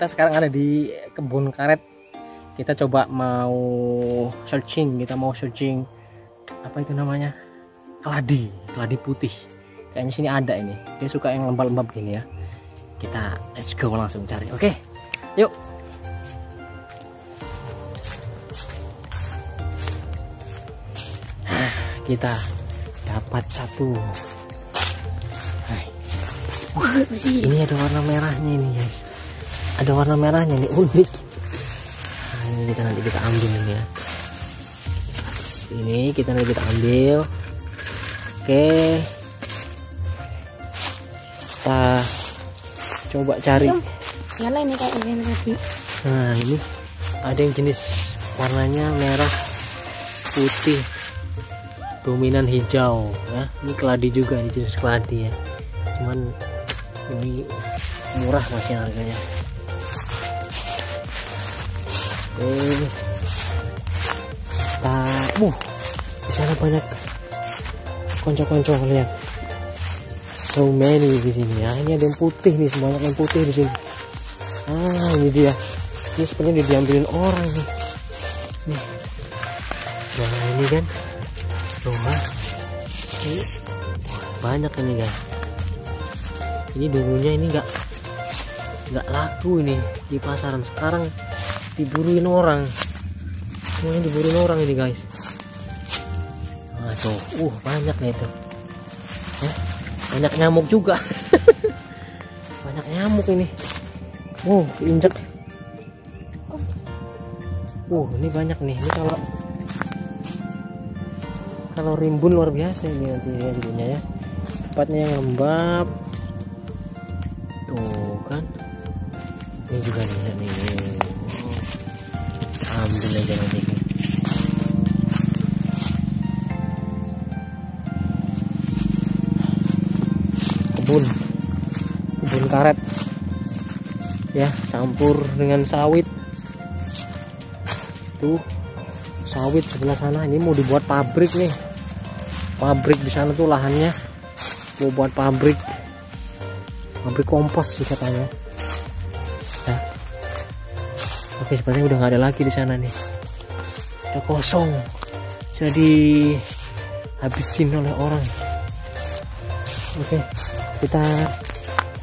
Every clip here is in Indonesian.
kita sekarang ada di kebun karet. Kita coba mau searching kita mau searching apa itu namanya? Keladi keladi putih. Kayaknya sini ada ini. Dia suka yang lembab-lembab gini ya. Kita let's go langsung cari oke? Yuk. Kita dapat satu. Wah, ini ada warna merahnya ini guys ada warna merahnya nih unik. Nah, ini kita nanti kita ambil ini ya. Ini kita nanti kita ambil. Oke. Kita coba cari. Nyala ini kayak ini tadi nah ini ada yang jenis warnanya merah putih dominan hijau ya. Ini keladi juga ini jenis keladi ya. Cuman ini murah masih harganya kita uh di sana banyak konco-konco lihat. So many di sini. Ya ini ada yang putih nih semuanya yang putih di sini. Ah ini dia. Ini sepertinya diambilin orang nih. Nih. Nah ini kan rumah. Ini banyak ini guys. Ini dulunya ini enggak nggak laku ini di pasaran. Sekarang diburuin orang. Semuanya diburuin orang ini guys. Nah tuh. Uh banyak nih itu. Ya, banyak nyamuk juga. Banyak nyamuk ini. Wow injek. Uh ini banyak nih. Ini kalau kalau rimbun luar biasa ini nanti ya ya. Tempatnya yang lembab. Tuh kan. Ini juga nih nih nanti kebun. Kebun karet. Ya campur dengan sawit. Tuh sawit sebelah sana. Ini mau dibuat pabrik nih. Pabrik di sana tuh lahannya. Mau buat pabrik. Pabrik kompos sih katanya oke sepertinya udah nggak ada lagi di sana nih. Udah kosong. Sudah dihabisin oleh orang. Oke kita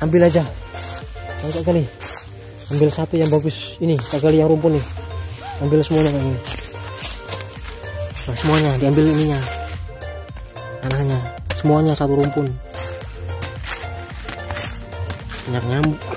ambil aja. Mantap kali ambil satu yang bagus. Ini kali yang rumpun nih. Ambil semuanya gini nah, semuanya. Diambil ininya. Tanahnya. Semuanya satu rumpun. Banyak nyamuk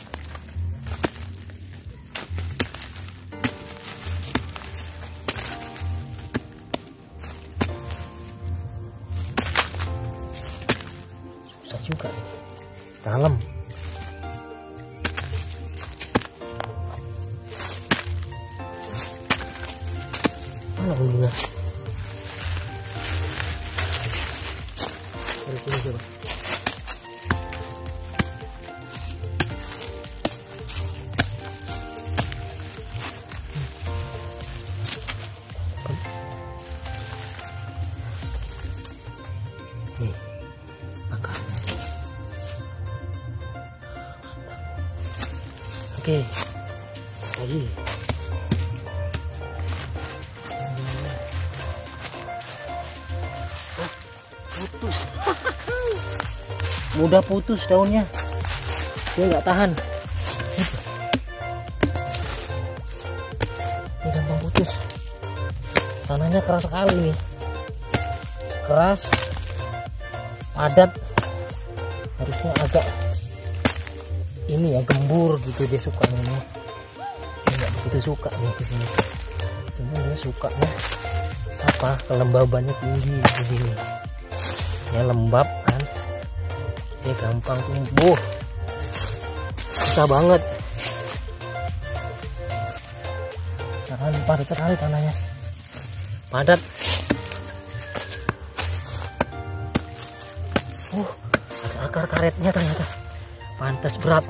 juga. Dalam. Mana umbinya dari sini coba oke. Lagi. Putus. Mudah putus daunnya. Dia nggak tahan. Ini gampang putus. Tanahnya keras sekali nih. Keras. Padat. Harusnya agak ini ya gembur gitu dia suka ini nggak begitu suka nih di sini cuma dia suka ya apa kelembabannya tinggi begini ya lembab kan dia gampang tumbuh susah banget Wah, padat sekali tanahnya. Padat. Uh, ada akar karetnya ternyata. Pantas berat.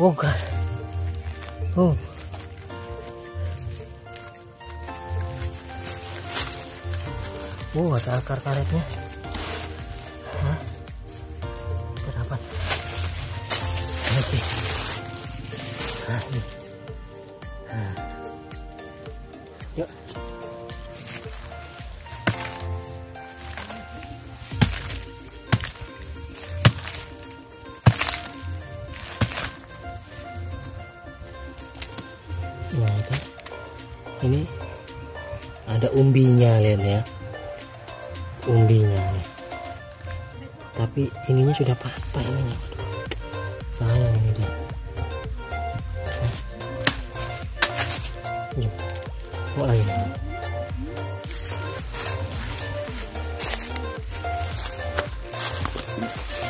Oh, God. Oh. Oh, ada akar karetnya. Hah? Berapa? Oke. Ini. Yuk. Ini ada umbinya lihat ya. Umbinya nih. Tapi ininya sudah patah ininya. Waduh. Sayang ini dia. Bawa lagi.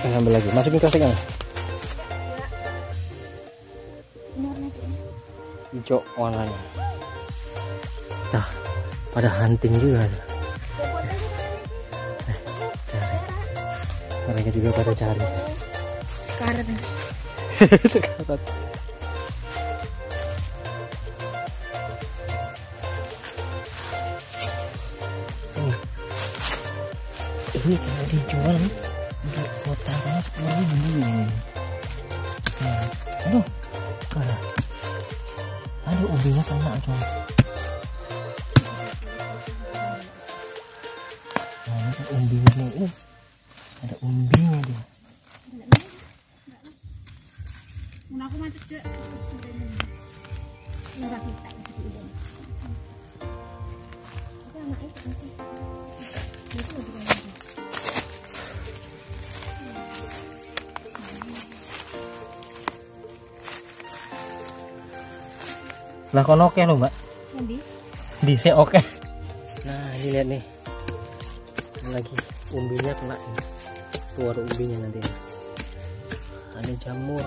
Saya ambil lagi. Masukin. Ini hijaunya. Hijau warnanya. Nah, pada hunting juga. Eh, cari. Mereka juga pada cari. Karet. Sekarat. Ini. Ini kalau dijual di kota kan sepuluh ribu ini. Nah, aduh, kalah. Aduh, ubinya kena coy. Umbinya. Uh, ada umbinya dia. Mun aku kita. Lah kono oke lo, Mbak. Nanti Bisa oke. Nah, ini lihat nih. Lagi umbinya kena ada umbinya nanti. Ada jamur.